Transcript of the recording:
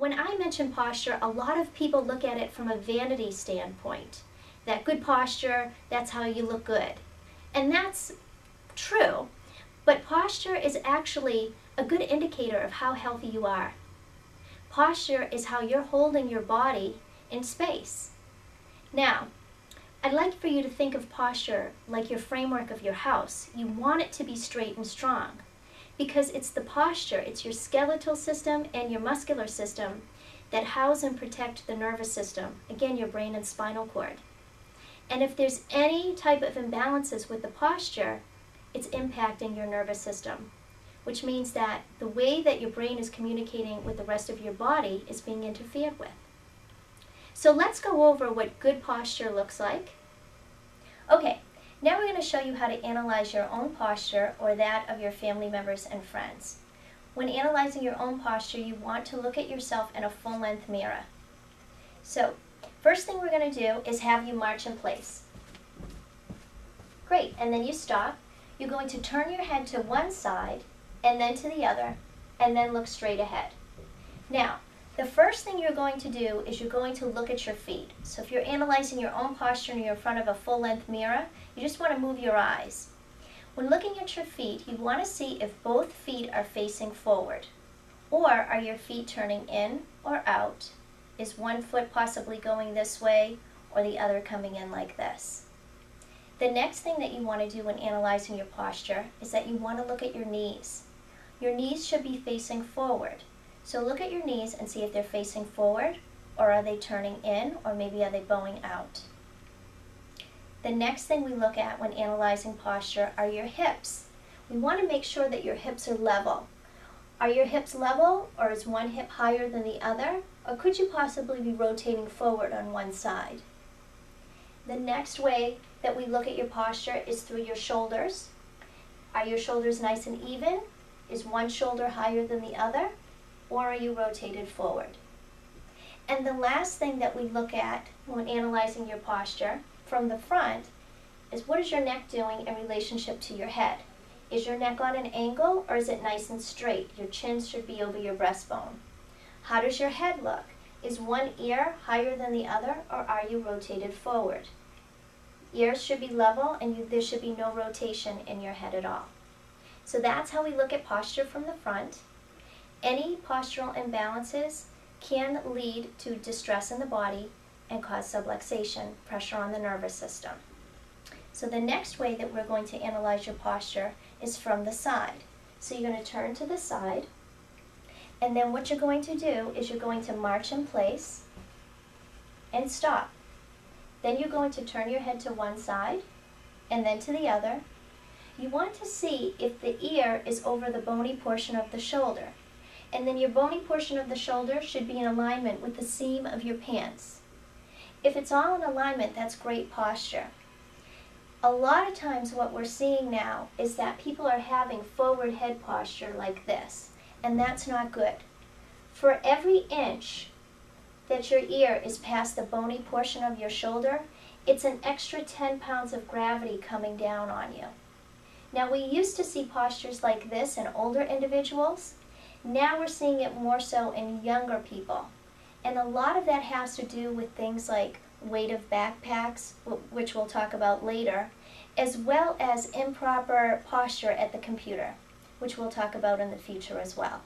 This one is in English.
when I mention posture, a lot of people look at it from a vanity standpoint. That good posture, that's how you look good. And that's true, but posture is actually a good indicator of how healthy you are. Posture is how you're holding your body in space. Now, I'd like for you to think of posture like your framework of your house. You want it to be straight and strong because it's the posture, it's your skeletal system and your muscular system that house and protect the nervous system, again, your brain and spinal cord. And if there's any type of imbalances with the posture, it's impacting your nervous system, which means that the way that your brain is communicating with the rest of your body is being interfered with. So let's go over what good posture looks like. Okay, now we're going to show you how to analyze your own posture or that of your family members and friends. When analyzing your own posture, you want to look at yourself in a full-length mirror. So, first thing we're going to do is have you march in place. Great, and then you stop. You're going to turn your head to one side and then to the other, and then look straight ahead. Now, the first thing you're going to do is you're going to look at your feet. So if you're analyzing your own posture and you're in front of a full-length mirror, you just want to move your eyes. When looking at your feet, you want to see if both feet are facing forward. Or are your feet turning in or out? Is one foot possibly going this way or the other coming in like this? The next thing that you want to do when analyzing your posture is that you want to look at your knees. Your knees should be facing forward. So look at your knees and see if they're facing forward or are they turning in or maybe are they bowing out. The next thing we look at when analyzing posture are your hips. We want to make sure that your hips are level. Are your hips level or is one hip higher than the other? Or could you possibly be rotating forward on one side? The next way that we look at your posture is through your shoulders. Are your shoulders nice and even? Is one shoulder higher than the other? Or are you rotated forward? And the last thing that we look at when analyzing your posture from the front is what is your neck doing in relationship to your head? Is your neck on an angle or is it nice and straight? Your chin should be over your breastbone. How does your head look? Is one ear higher than the other or are you rotated forward? Ears should be level and you, there should be no rotation in your head at all. So that's how we look at posture from the front. Any postural imbalances can lead to distress in the body and cause subluxation, pressure on the nervous system. So the next way that we're going to analyze your posture is from the side. So you're going to turn to the side, and then what you're going to do is you're going to march in place and stop. Then you're going to turn your head to one side and then to the other. You want to see if the ear is over the bony portion of the shoulder and then your bony portion of the shoulder should be in alignment with the seam of your pants. If it's all in alignment, that's great posture. A lot of times what we're seeing now is that people are having forward head posture like this, and that's not good. For every inch that your ear is past the bony portion of your shoulder, it's an extra 10 pounds of gravity coming down on you. Now we used to see postures like this in older individuals, now we're seeing it more so in younger people. And a lot of that has to do with things like weight of backpacks, which we'll talk about later, as well as improper posture at the computer, which we'll talk about in the future as well.